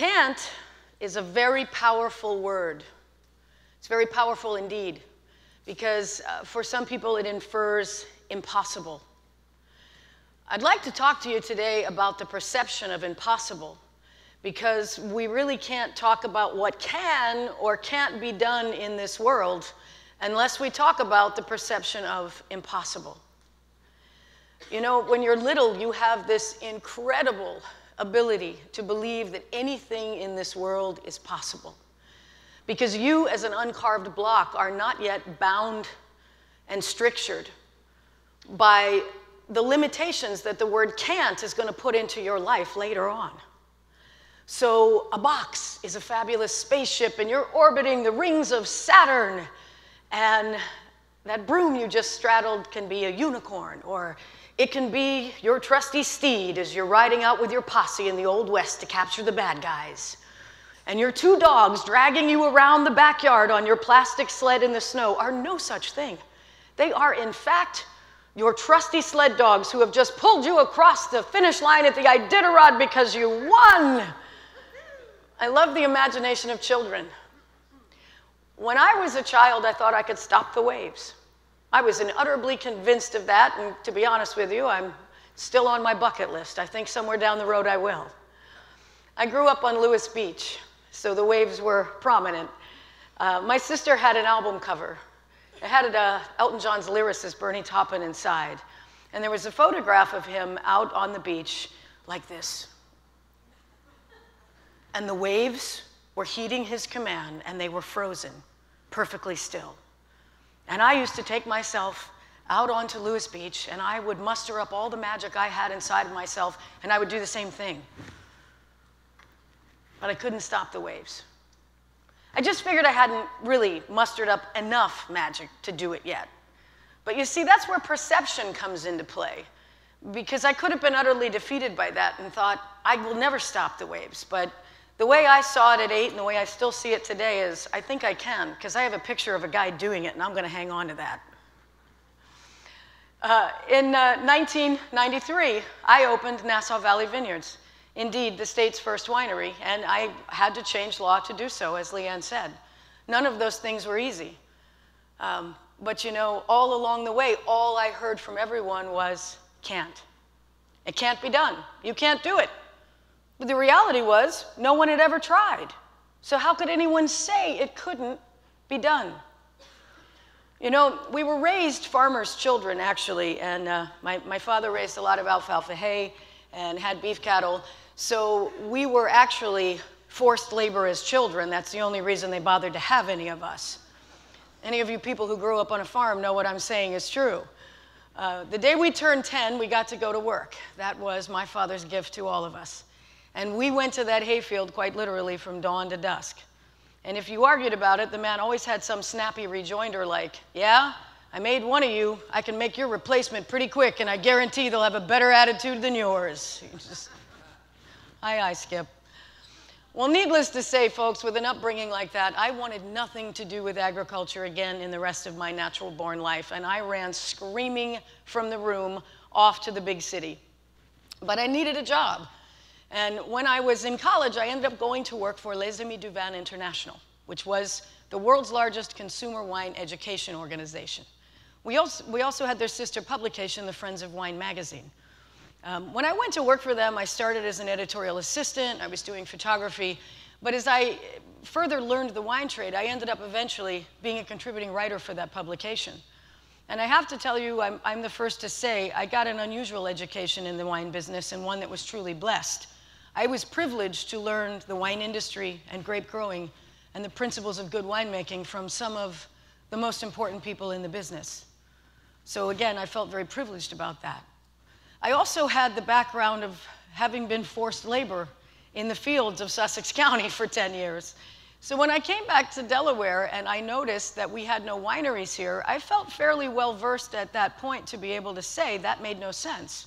Can't is a very powerful word. It's very powerful indeed, because uh, for some people it infers impossible. I'd like to talk to you today about the perception of impossible, because we really can't talk about what can or can't be done in this world unless we talk about the perception of impossible. You know, when you're little, you have this incredible ability to believe that anything in this world is possible. Because you, as an uncarved block, are not yet bound and strictured by the limitations that the word can't is going to put into your life later on. So, a box is a fabulous spaceship, and you're orbiting the rings of Saturn, and that broom you just straddled can be a unicorn, or it can be your trusty steed as you're riding out with your posse in the Old West to capture the bad guys. And your two dogs dragging you around the backyard on your plastic sled in the snow are no such thing. They are, in fact, your trusty sled dogs who have just pulled you across the finish line at the Iditarod because you won. I love the imagination of children. When I was a child, I thought I could stop the waves. I was utterly convinced of that, and to be honest with you, I'm still on my bucket list. I think somewhere down the road I will. I grew up on Lewes Beach, so the waves were prominent. Uh, my sister had an album cover. It had uh, Elton John's lyricist Bernie Taupin inside, and there was a photograph of him out on the beach like this. And the waves were heeding his command, and they were frozen, perfectly still. And I used to take myself out onto Lewes Beach and I would muster up all the magic I had inside of myself and I would do the same thing. But I couldn't stop the waves. I just figured I hadn't really mustered up enough magic to do it yet. But you see, that's where perception comes into play. Because I could have been utterly defeated by that and thought, I will never stop the waves. But the way I saw it at eight and the way I still see it today is I think I can, because I have a picture of a guy doing it, and I'm going to hang on to that. Uh, in uh, 1993, I opened Nassau Valley Vineyards, indeed the state's first winery, and I had to change law to do so, as Leanne said. None of those things were easy. Um, but you know, all along the way, all I heard from everyone was, can't. It can't be done. You can't do it. But the reality was, no one had ever tried. So, how could anyone say it couldn't be done? You know, we were raised farmers' children, actually, and uh, my, my father raised a lot of alfalfa hay and had beef cattle. So, we were actually forced labor as children. That's the only reason they bothered to have any of us. Any of you people who grew up on a farm know what I'm saying is true. Uh, the day we turned 10, we got to go to work. That was my father's gift to all of us. And we went to that hayfield quite literally from dawn to dusk. And if you argued about it, the man always had some snappy rejoinder like, Yeah, I made one of you. I can make your replacement pretty quick, and I guarantee they'll have a better attitude than yours. Just, aye, aye, Skip. Well, needless to say, folks, with an upbringing like that, I wanted nothing to do with agriculture again in the rest of my natural born life, and I ran screaming from the room off to the big city. But I needed a job. And when I was in college, I ended up going to work for Les Amis du Vin International, which was the world's largest consumer wine education organization. We also, we also had their sister publication, the Friends of Wine magazine. Um, when I went to work for them, I started as an editorial assistant, I was doing photography, but as I further learned the wine trade, I ended up eventually being a contributing writer for that publication. And I have to tell you, I'm, I'm the first to say, I got an unusual education in the wine business and one that was truly blessed. I was privileged to learn the wine industry and grape growing and the principles of good winemaking from some of the most important people in the business. So, again, I felt very privileged about that. I also had the background of having been forced labor in the fields of Sussex County for 10 years. So, when I came back to Delaware and I noticed that we had no wineries here, I felt fairly well versed at that point to be able to say that made no sense.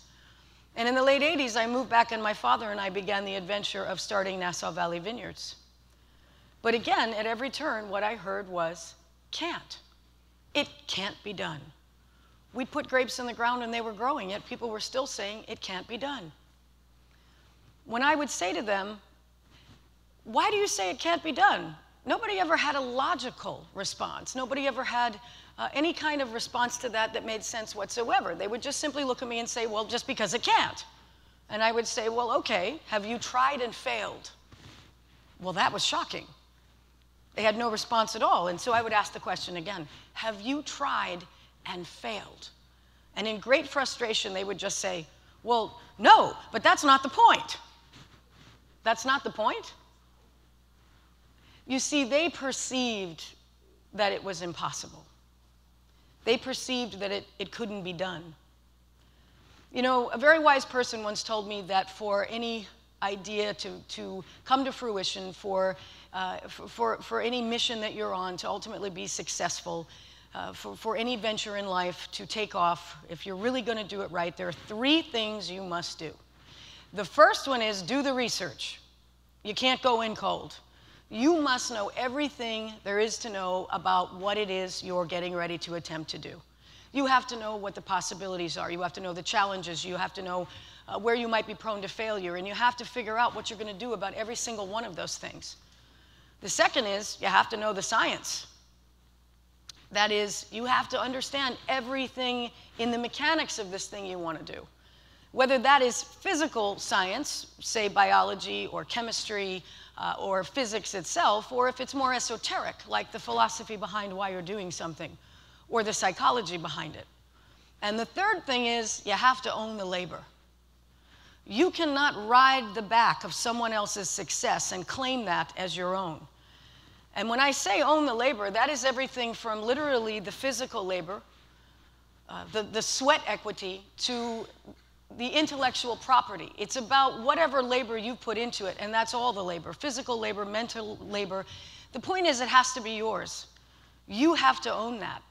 And in the late 80s, I moved back, and my father and I began the adventure of starting Nassau Valley Vineyards. But again, at every turn, what I heard was, can't. It can't be done. We'd put grapes in the ground and they were growing, yet people were still saying, it can't be done. When I would say to them, Why do you say it can't be done? Nobody ever had a logical response. Nobody ever had uh, any kind of response to that that made sense whatsoever. They would just simply look at me and say, Well, just because it can't. And I would say, Well, okay, have you tried and failed? Well, that was shocking. They had no response at all. And so I would ask the question again Have you tried and failed? And in great frustration, they would just say, Well, no, but that's not the point. That's not the point. You see, they perceived that it was impossible. They perceived that it, it couldn't be done. You know, a very wise person once told me that for any idea to, to come to fruition, for, uh, for, for any mission that you're on to ultimately be successful, uh, for, for any venture in life to take off, if you're really going to do it right, there are three things you must do. The first one is do the research. You can't go in cold. You must know everything there is to know about what it is you're getting ready to attempt to do. You have to know what the possibilities are. You have to know the challenges. You have to know uh, where you might be prone to failure. And you have to figure out what you're going to do about every single one of those things. The second is you have to know the science. That is, you have to understand everything in the mechanics of this thing you want to do. Whether that is physical science, say biology or chemistry uh, or physics itself, or if it's more esoteric, like the philosophy behind why you're doing something, or the psychology behind it. And the third thing is you have to own the labor. You cannot ride the back of someone else's success and claim that as your own. And when I say own the labor, that is everything from literally the physical labor, uh, the, the sweat equity, to the intellectual property. It's about whatever labor you put into it, and that's all the labor physical labor, mental labor. The point is, it has to be yours. You have to own that.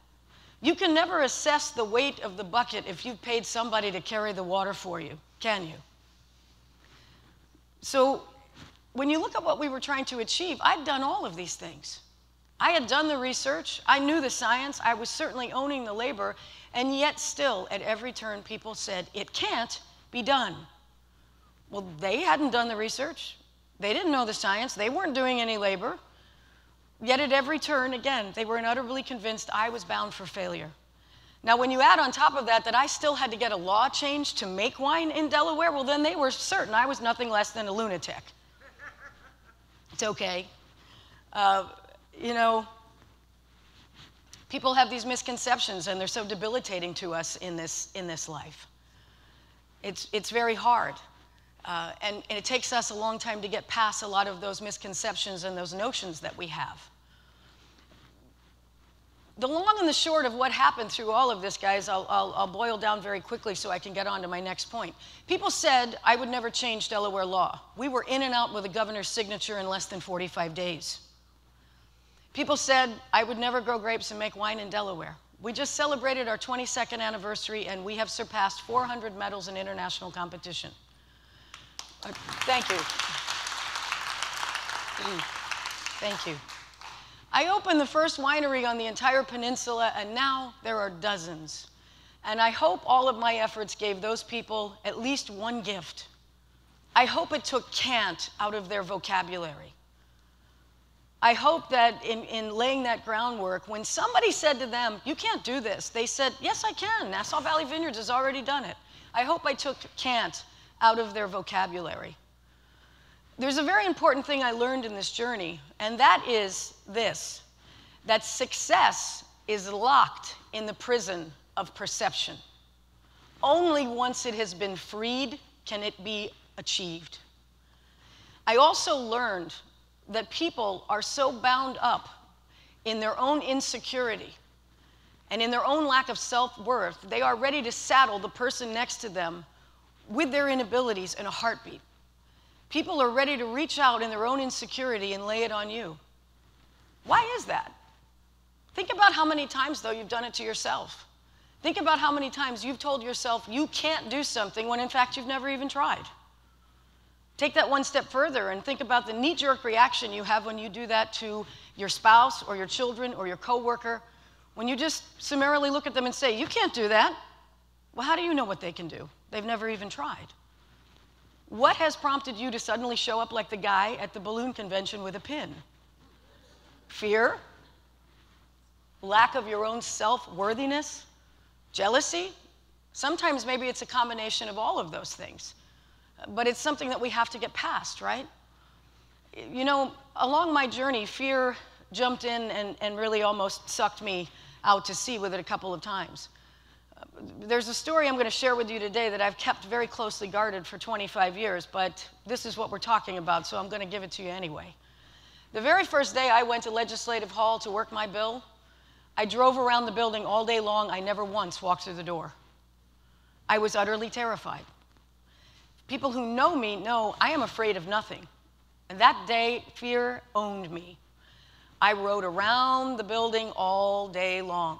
You can never assess the weight of the bucket if you've paid somebody to carry the water for you, can you? So, when you look at what we were trying to achieve, I'd done all of these things. I had done the research, I knew the science, I was certainly owning the labor, and yet, still, at every turn, people said, it can't be done. Well, they hadn't done the research. They didn't know the science. They weren't doing any labor. Yet, at every turn, again, they were utterly convinced I was bound for failure. Now, when you add on top of that that I still had to get a law changed to make wine in Delaware, well, then they were certain I was nothing less than a lunatic. It's okay. Uh, you know, People have these misconceptions and they're so debilitating to us in this, in this life. It's, it's very hard. Uh, and, and it takes us a long time to get past a lot of those misconceptions and those notions that we have. The long and the short of what happened through all of this, guys, I'll, I'll, I'll boil down very quickly so I can get on to my next point. People said I would never change Delaware law. We were in and out with a governor's signature in less than 45 days. People said I would never grow grapes and make wine in Delaware. We just celebrated our 22nd anniversary and we have surpassed 400 medals in international competition. Uh, thank you. Mm. Thank you. I opened the first winery on the entire peninsula, and now there are dozens. And I hope all of my efforts gave those people at least one gift. I hope it took can't out of their vocabulary. I hope that in, in laying that groundwork, when somebody said to them, You can't do this, they said, Yes, I can. Nassau Valley Vineyards has already done it. I hope I took can't out of their vocabulary. There's a very important thing I learned in this journey, and that is this that success is locked in the prison of perception. Only once it has been freed can it be achieved. I also learned that people are so bound up in their own insecurity and in their own lack of self worth, they are ready to saddle the person next to them with their inabilities in a heartbeat. People are ready to reach out in their own insecurity and lay it on you. Why is that? Think about how many times, though, you've done it to yourself. Think about how many times you've told yourself you can't do something when in fact you've never even tried. Take that one step further and think about the knee jerk reaction you have when you do that to your spouse or your children or your coworker. When you just summarily look at them and say, You can't do that. Well, how do you know what they can do? They've never even tried. What has prompted you to suddenly show up like the guy at the balloon convention with a pin? Fear? Lack of your own self worthiness? Jealousy? Sometimes maybe it's a combination of all of those things. But it's something that we have to get past, right? You know, along my journey, fear jumped in and, and really almost sucked me out to sea with it a couple of times. There's a story I'm going to share with you today that I've kept very closely guarded for 25 years, but this is what we're talking about, so I'm going to give it to you anyway. The very first day I went to Legislative Hall to work my bill, I drove around the building all day long. I never once walked through the door. I was utterly terrified. People who know me know I am afraid of nothing. And that day, fear owned me. I rode around the building all day long.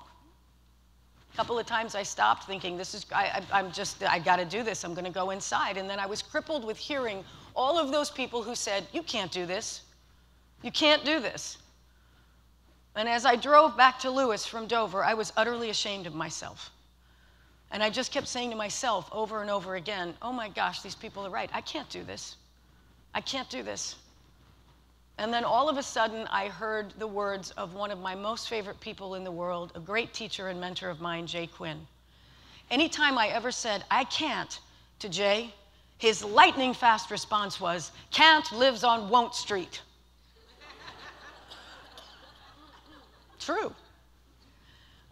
A couple of times I stopped thinking, this is, I, am just, I got to do this. I'm going to go inside. And then I was crippled with hearing all of those people who said, you can't do this. You can't do this. And as I drove back to Lewes from Dover, I was utterly ashamed of myself. And I just kept saying to myself over and over again, oh my gosh, these people are right. I can't do this. I can't do this. And then all of a sudden, I heard the words of one of my most favorite people in the world, a great teacher and mentor of mine, Jay Quinn. Anytime I ever said, I can't, to Jay, his lightning fast response was, Can't lives on Won't Street. True.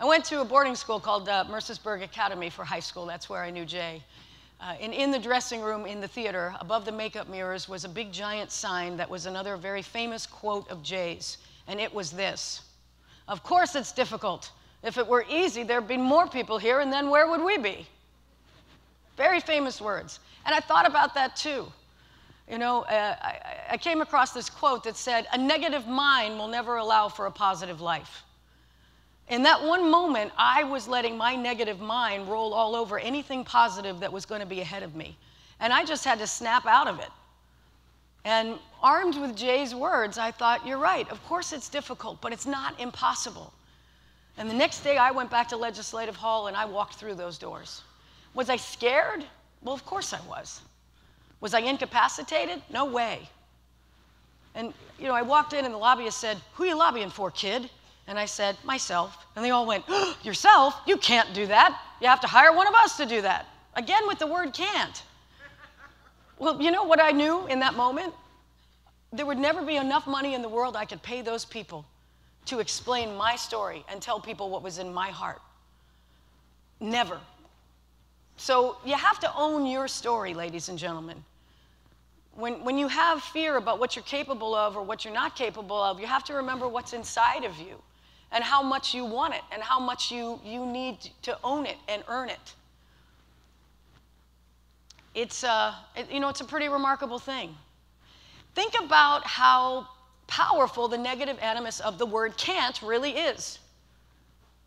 I went to a boarding school called uh, Mercersburg Academy for high school. That's where I knew Jay. Uh, and in the dressing room in the theater, above the makeup mirrors, was a big giant sign that was another very famous quote of Jay's. And it was this Of course, it's difficult. If it were easy, there'd be more people here, and then where would we be? Very famous words. And I thought about that too. You know, uh, I, I came across this quote that said, A negative mind will never allow for a positive life. In that one moment, I was letting my negative mind roll all over anything positive that was going to be ahead of me. And I just had to snap out of it. And armed with Jay's words, I thought, you're right. Of course it's difficult, but it's not impossible. And the next day, I went back to Legislative Hall and I walked through those doors. Was I scared? Well, of course I was. Was I incapacitated? No way. And, you know, I walked in and the lobbyist said, Who you lobbying for, kid? And I said, Myself. And they all went, oh, Yourself? You can't do that. You have to hire one of us to do that. Again, with the word can't. Well, you know what I knew in that moment? There would never be enough money in the world I could pay those people to explain my story and tell people what was in my heart. Never. So you have to own your story, ladies and gentlemen. When, when you have fear about what you're capable of or what you're not capable of, you have to remember what's inside of you and how much you want it and how much you, you need to own it and earn it. It's, uh, it, you know, it's a pretty remarkable thing. Think about how powerful the negative animus of the word can't really is.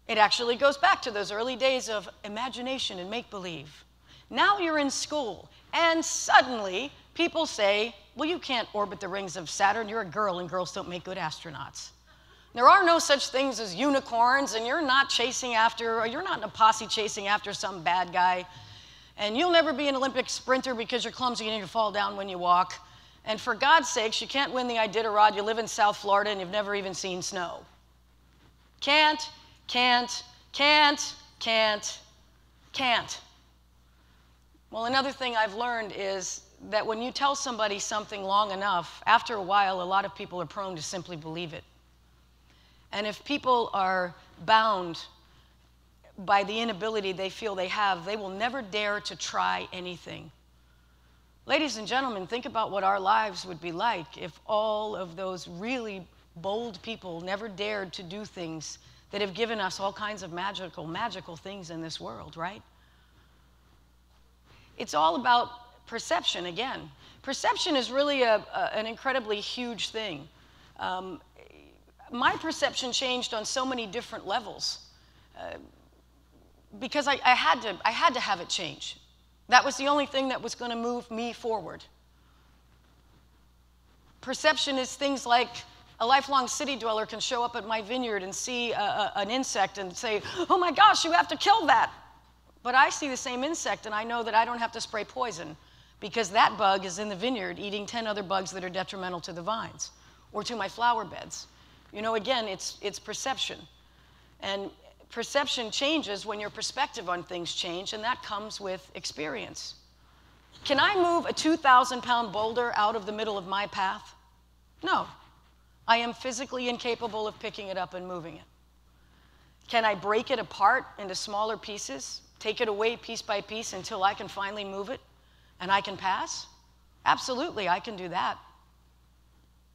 It actually goes back to those early days of imagination and make believe. Now you're in school, and suddenly people say, Well, you can't orbit the rings of Saturn. You're a girl, and girls don't make good astronauts. There are no such things as unicorns, and you're not chasing after, or you're not in a posse chasing after some bad guy. And you'll never be an Olympic sprinter because you're clumsy and you fall down when you walk. And for God's sakes, you can't win the Iditarod. You live in South Florida and you've never even seen snow. Can't, can't, can't, can't, can't. Well, another thing I've learned is that when you tell somebody something long enough, after a while, a lot of people are prone to simply believe it. And if people are bound by the inability they feel they have, they will never dare to try anything. Ladies and gentlemen, think about what our lives would be like if all of those really bold people never dared to do things that have given us all kinds of magical, magical things in this world, right? It's all about perception again. Perception is really a, a, an incredibly huge thing. Um, my perception changed on so many different levels uh, because I, I, had to, I had to have it change. That was the only thing that was going to move me forward. Perception is things like a lifelong city dweller can show up at my vineyard and see a, a, an insect and say, Oh my gosh, you have to kill that. But I see the same insect and I know that I don't have to spray poison because that bug is in the vineyard eating 10 other bugs that are detrimental to the vines or to my flower beds. You know, again, it's, it's perception. And perception changes when your perspective on things change, and that comes with experience. Can I move a 2,000 pound boulder out of the middle of my path? No. I am physically incapable of picking it up and moving it. Can I break it apart into smaller pieces, take it away piece by piece until I can finally move it and I can pass? Absolutely, I can do that.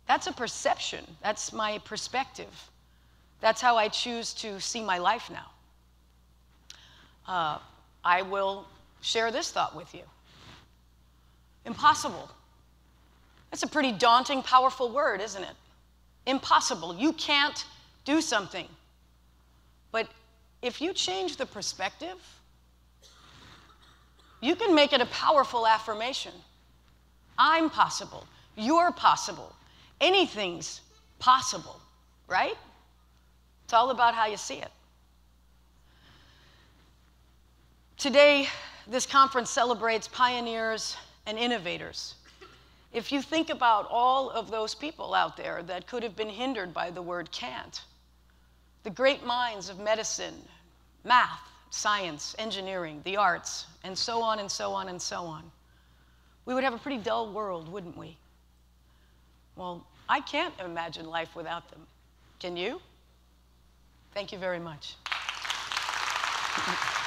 That's a perception, that's my perspective. That's how I choose to see my life now. Uh, I will share this thought with you. Impossible. That's a pretty daunting, powerful word, isn't it? Impossible. You can't do something. But if you change the perspective, you can make it a powerful affirmation. I'm possible. You're possible. Anything's possible, right? It's all about how you see it. Today, this conference celebrates pioneers and innovators. If you think about all of those people out there that could have been hindered by the word can't, the great minds of medicine, math, science, engineering, the arts, and so on and so on and so on, we would have a pretty dull world, wouldn't we? Well, I can't imagine life without them. Can you? Thank you very much.